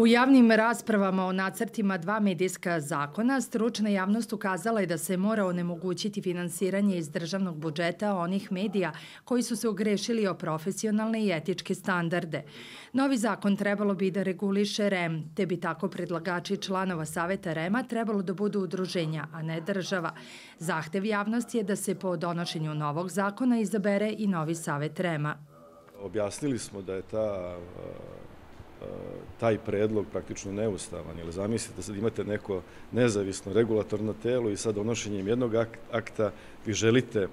U javnim raspravama o nacrtima dva medijska zakona, stručna javnost ukazala je da se mora onemogućiti finansiranje iz državnog budžeta onih medija koji su se ogrešili o profesionalne i etičke standarde. Novi zakon trebalo bi da reguliše REM, te bi tako predlagači članova Saveta REMA trebalo da budu udruženja, a ne država. Zahtev javnosti je da se po donošenju novog zakona izabere i novi Savet REMA. Objasnili smo da je ta taj predlog praktično neustavan. Ili zamislite da sad imate neko nezavisno regulatorno telo i sad donošenjem jednog akta vi želite e,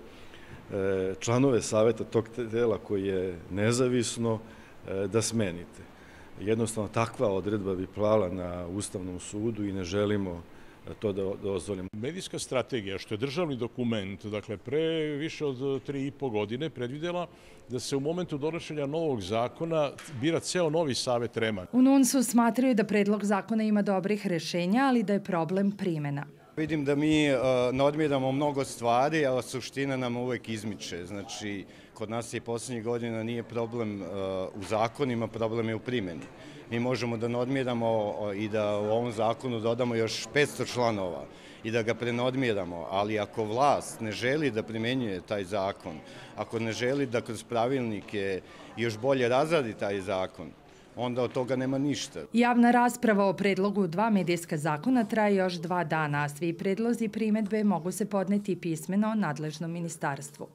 članove saveta tog tela koji je nezavisno e, da smenite. Jednostavno takva odredba bi plala na Ustavnom sudu i ne želimo to da dozvolimo. Medijska strategija, što je državni dokument, dakle, pre više od tri i po godine predvidela da se u momentu donošenja novog zakona bira ceo novi savet REMA. U NUNS-u smatraju da predlog zakona ima dobrih rešenja, ali da je problem primena. Vidim da mi uh, nadmiramo mnogo stvari, a suština nam uvek izmiče. Znači, kod nas je poslednjih godina nije problem uh, u zakonima, problem je u primjeni. Mi možemo da nadmiramo i da u ovom zakonu dodamo još 500 članova i da ga prenodmiramo, ali ako vlast ne želi da primenjuje taj zakon, ako ne želi da kroz pravilnike još bolje razradi taj zakon, onda od toga nema ništa. Javna rasprava o predlogu dva medijska zakona traje još dva dana, a svi predlozi i primetbe mogu se podneti pismeno nadležnom ministarstvu.